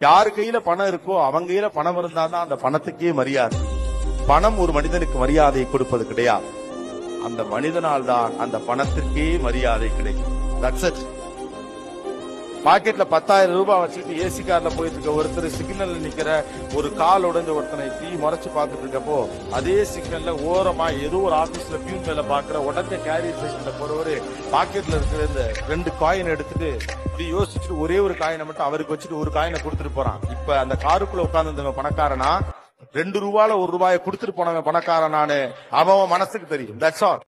யாரு கையில பணம் இருக்கோ அவங்க கையில பணம் இருந்தாதான் அந்த பணத்துக்கே மரியாதை. பணம் ஒரு மனிதனுக்கு மரியாதை கொடுப்பது கிடையாது. அந்த மனிதனால் தான் அந்த பணத்திற்கே மரியாதை கிடைக்கும். That's. பாக்கெட்ல பத்தாயிரம் ரூபாய் வச்சுட்டு ஏசி கார்ல போயிட்டு இருக்க ஒருத்தர் சிக்னல்ல நிக்கிற ஒரு கால் உடைஞ்ச ஒருத்தனை தீ முறைச்சு பார்த்துட்டு இருக்கப்போ அதே சிக்னல்ல ஓரமா ஏதோ ஒரு ஆபீஸ்ல பியூன் மேல பாக்குற உடஞ்ச கேரியர் ஸ்டேஷன்ல போறவரு பாக்கெட்ல இருக்கிற இந்த ரெண்டு காயின் எடுத்துட்டு இப்படி யோசிச்சுட்டு ஒரே ஒரு காயினை மட்டும் அவருக்கு வச்சுட்டு ஒரு காயினை கொடுத்துட்டு போறான். இப்ப அந்த காருக்குள்ள உட்கார்ந்து பணக்காரனா? ரெண்டு ரூபால ஒரு ரூபாயை கொடுத்துட்டு போனவன் பணக்காரனானு அவன் அவன் மனசுக்கு தெரியும். That's all